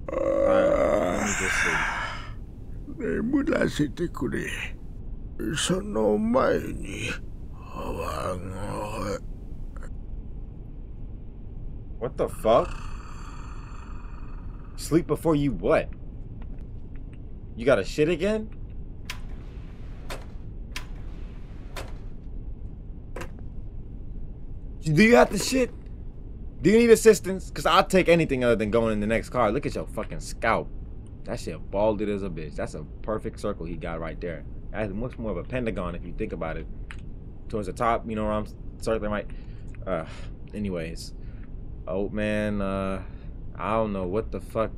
Speaker 1: Let me just see.
Speaker 3: 眠らせてくれその前に我が
Speaker 1: What the fuck? Sleep before you what? You got a shit again? Do you have to shit? Do you need assistance? Cause I'll take anything other than going in the next car. Look at your fucking scalp. That shit balded as a bitch. That's a perfect circle he got right there. That's much more of a pentagon if you think about it. Towards the top, you know where I'm circling right. Uh, anyways, oh man, uh, I don't know what the fuck.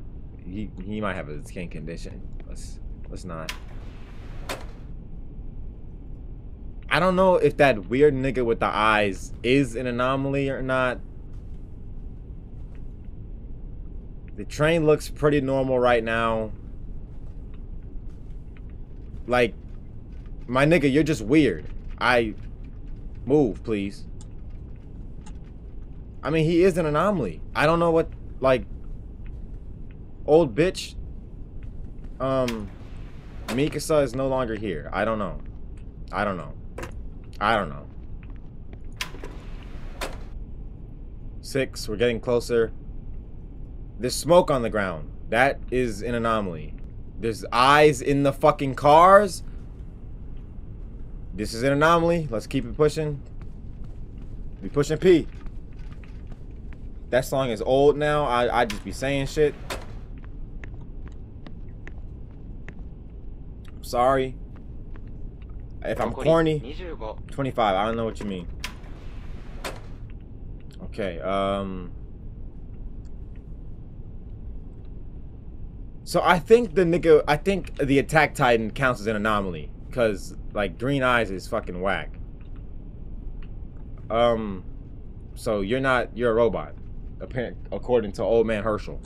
Speaker 1: He he might have a skin condition. Let's let's not. I don't know if that weird nigga with the eyes is an anomaly or not. The train looks pretty normal right now. Like, my nigga, you're just weird. I move, please. I mean, he is an anomaly. I don't know what, like, old bitch. Um, Mikasa is no longer here. I don't know. I don't know. I don't know. Six, we're getting closer. There's smoke on the ground. That is an anomaly. There's eyes in the fucking cars. This is an anomaly. Let's keep it pushing. We pushing P. That song is old now. I I just be saying shit. I'm sorry. If I'm corny,
Speaker 5: 25
Speaker 1: 25. I don't know what you mean. Okay, um So I think the nigga I think the attack titan counts as an anomaly cuz like green eyes is fucking whack. Um so you're not you're a robot apparent according to old man Herschel.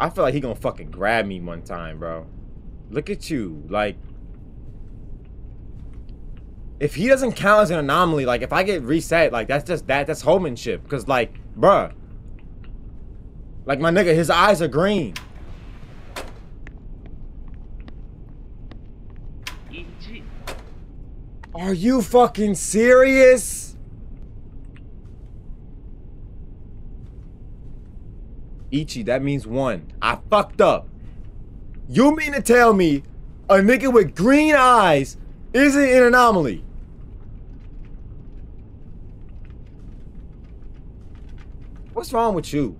Speaker 1: I feel like he gonna fucking grab me one time, bro. Look at you, like. If he doesn't count as an anomaly, like if I get reset, like that's just that that's homanship. Cause like, bruh. Like my nigga, his eyes are green. Are you fucking serious? Ichi, that means one. I fucked up. You mean to tell me a nigga with green eyes isn't an anomaly? What's wrong with you?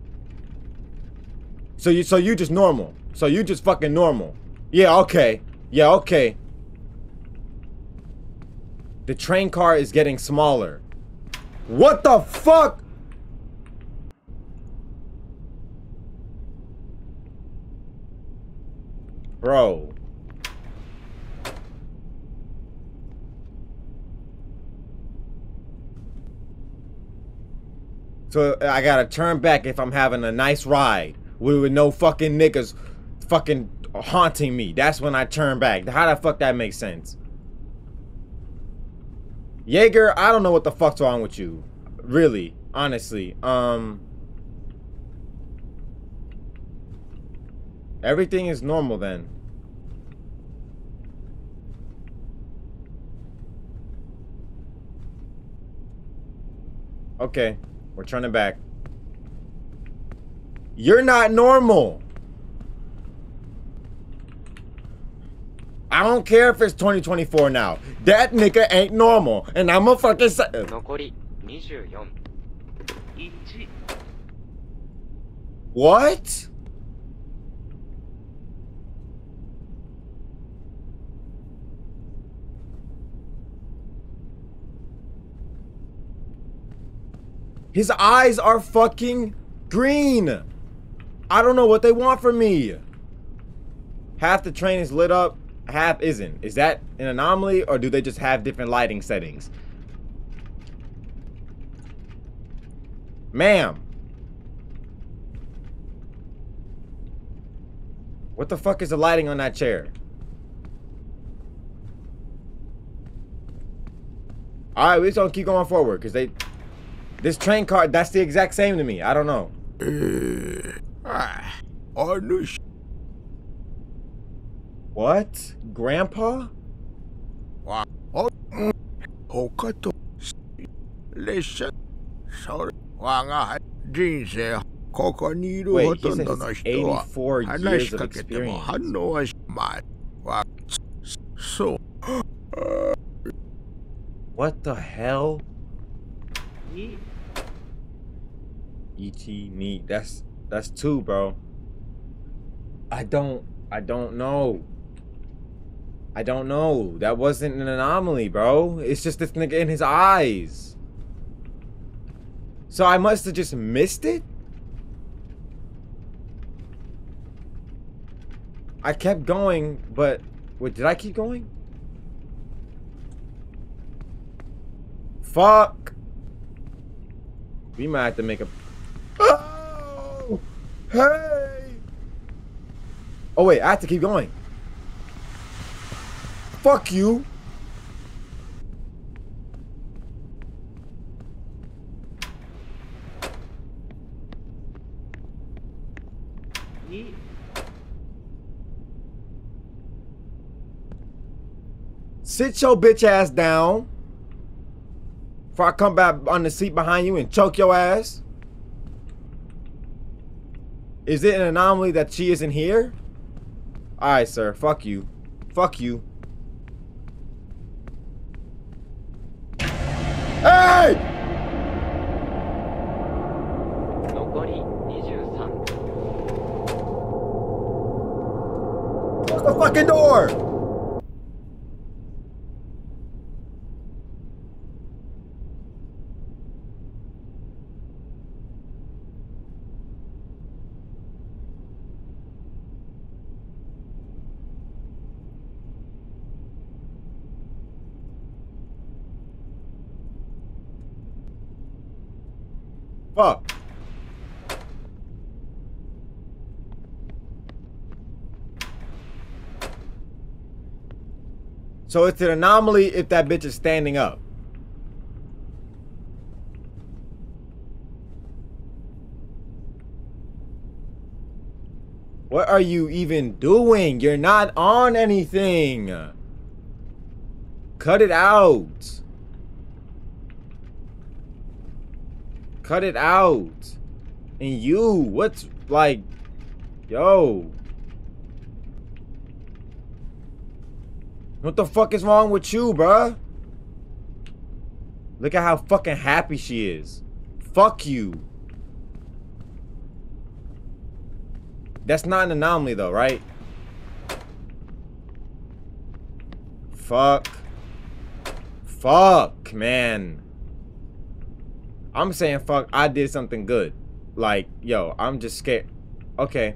Speaker 1: So you so you just normal. So you just fucking normal. Yeah, okay. Yeah, okay. The train car is getting smaller. What the fuck? Bro. So I gotta turn back if I'm having a nice ride with, no fucking niggas fucking haunting me. That's when I turn back. How the fuck that makes sense? Jaeger, I don't know what the fuck's wrong with you. Really, honestly. Um Everything is normal then. Okay, we're turning back. You're not normal. I don't care if it's 2024 now. That nigga ain't normal. And I'm a fucking say. What? His eyes are fucking green. I don't know what they want from me. Half the train is lit up, half isn't. Is that an anomaly or do they just have different lighting settings? Ma'am. What the fuck is the lighting on that chair? Alright, we just gonna keep going forward because they... This train car, that's the exact same to me. I don't know.
Speaker 3: Uh, ah, I knew
Speaker 1: What? Grandpa?
Speaker 3: 他と列車それ我が人生ここにいる
Speaker 1: Wait,
Speaker 3: ほ
Speaker 1: he
Speaker 3: とん
Speaker 1: says
Speaker 3: どの
Speaker 1: it's
Speaker 3: 人は
Speaker 1: 84
Speaker 3: 話
Speaker 1: years
Speaker 3: し
Speaker 1: of
Speaker 3: かけても
Speaker 1: experience.
Speaker 3: 反応はしまいわそう
Speaker 1: What the hell?
Speaker 6: 2
Speaker 1: E.T. neat. That's that's two, bro. I don't I don't know. I don't know. That wasn't an anomaly, bro. It's just this nigga in his eyes. So I must have just missed it? I kept going, but wait, did I keep going? Fuck. We might have to make a Oh! Hey! Oh wait, I have to keep going. Fuck
Speaker 6: you.2
Speaker 1: Sit your bitch ass down. Before I come back on the seat behind you and choke your ass. Is it an anomaly that she isn't here? Alright, sir. Fuck you. Fuck you. Hey!
Speaker 5: 残り23
Speaker 1: the fucking door! Fuck. So it's an anomaly if that bitch is standing up. What are you even doing? You're not on anything. Cut it out. Cut it out. And you, what's like, yo. What the fuck is wrong with you, bruh? Look at how fucking happy she is. Fuck you. That's not an anomaly though, right? Fuck. Fuck, man. I'm saying fuck, I did something good. Like, yo, I'm just scared. Okay.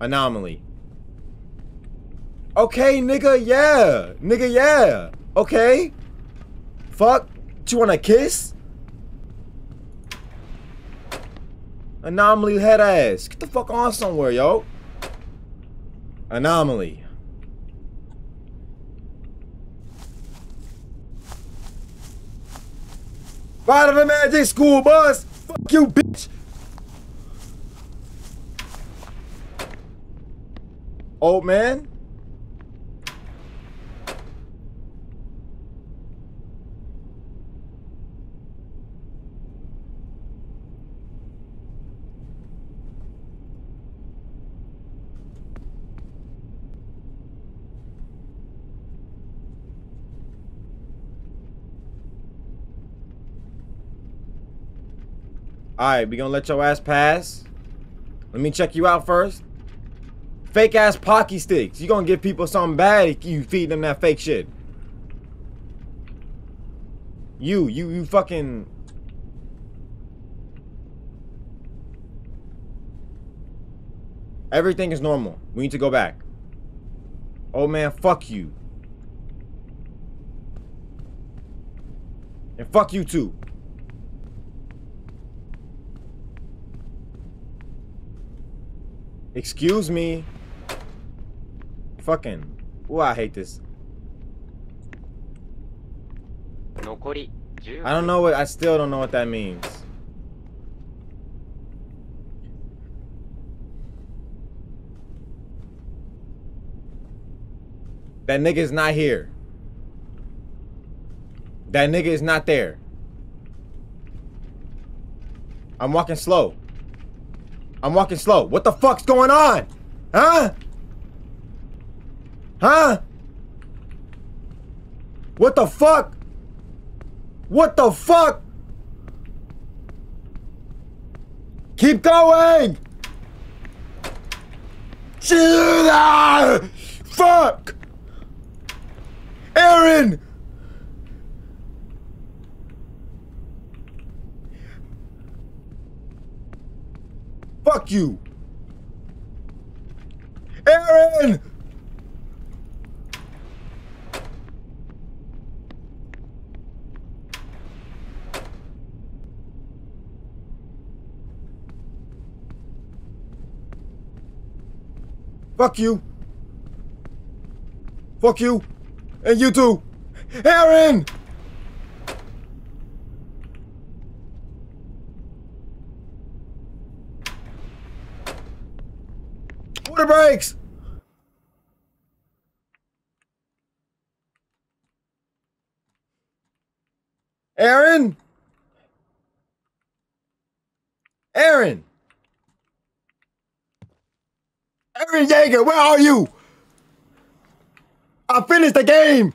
Speaker 1: Anomaly. Okay, nigga, yeah. Nigga, yeah. Okay. Fuck. You wanna kiss? Anomaly head ass. Get the fuck on somewhere, yo. Anomaly. Ride on the magic school bus. Fuck you, bitch. Old man. All right, we gonna let your ass pass. Let me check you out first. Fake ass Pocky sticks. You gonna give people something bad if you feed them that fake shit. You, you, you fucking. Everything is normal. We need to go back. Oh man, fuck you. And fuck you too. Excuse me. Fucking. Ooh, I hate this. I don't know what. I still don't know what that means. That nigga is not here. That nigga is not there. I'm walking slow. I'm walking slow. What the fuck's going on? Huh? Huh? What the fuck? What the fuck? Keep going! Shit! Ah! Fuck! Eren! Fuck you! Eren! Fuck you. Fuck you. And you too. Eren! Water breaks! Eren? Eren! Eren Yeager, where are you? I finished the game!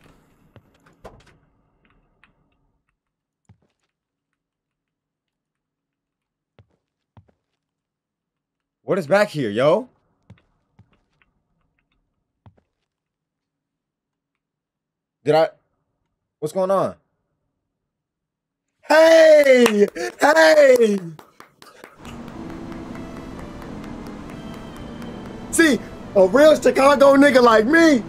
Speaker 1: What is back here, yo? Did I? What's going on? Hey! Hey! See, a real Chicago nigga like me.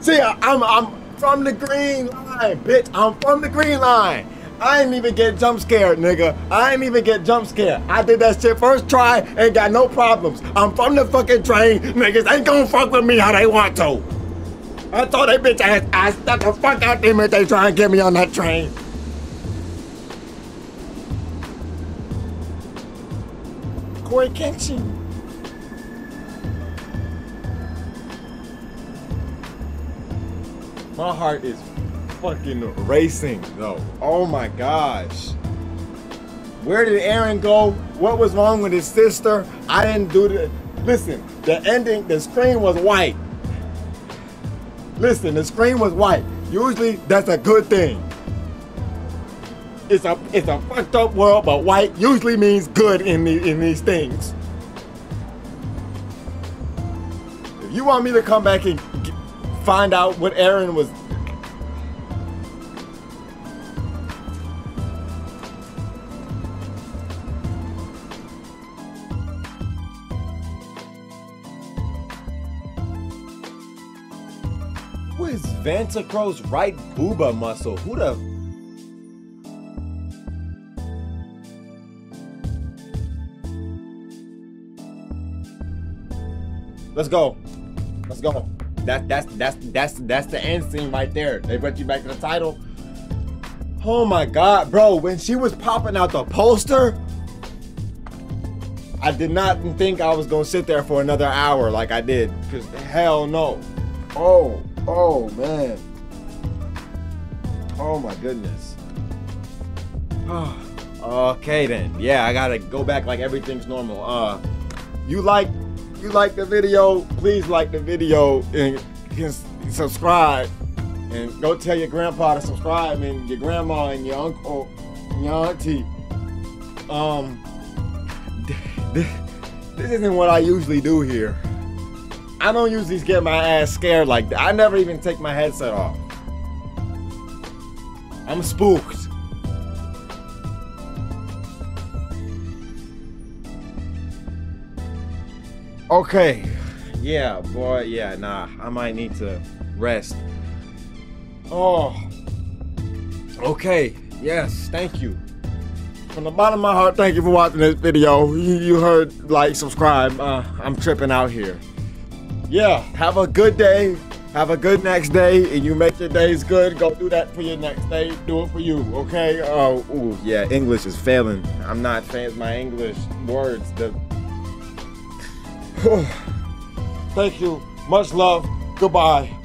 Speaker 1: See, I, I'm I'm from the green line, bitch. I'm from the green line. I ain't even get jump scared, nigga. I ain't even get jump scared. I did that shit first try and got no problems. I'm from the fucking train. Niggas ain't gonna fuck with me how they want to. I told that bitch ass I stuck the fuck out them if they try and get me on that train. Corey Kenshin. My heart is fucking racing though. Oh my gosh. Where did Eren go? What was wrong with his sister? I didn't do the. Listen, the ending, the screen was white. Listen, the screen was white. Usually that's a good thing. It's a it's a fucked up world, but white usually means good in the, in these things. If you want me to come back and find out what Eren was Vantacro's right booba muscle? Who the Let's go. Let's go. That that's that's that's that's the end scene right there. They brought you back to the title. Oh my god, bro! When she was popping out the poster, I did not think I was gonna sit there for another hour like I did. Cause hell no. Oh, oh man. Oh my goodness. okay then. Yeah, I gotta go back like everything's normal. Uh, you like you like the video? Please like the video and subscribe and go tell your grandpa to subscribe and your grandma and your uncle, and your auntie. Um, this isn't what I usually do here. I don't usually get my ass scared like that. I never even take my headset off. I'm spooked. Okay. Yeah, boy, yeah, nah. I might need to rest. Oh. Okay. Yes, thank you. From the bottom of my heart, thank you for watching this video. You, heard, like, subscribe. Uh, I'm tripping out here. Yeah, have a good day. Have a good next day, and you make your days good. Go do that for your next day. Do it for you, okay? Oh, ooh, yeah. English is failing. I'm not fans my English words. The Thank you. Much love. Goodbye.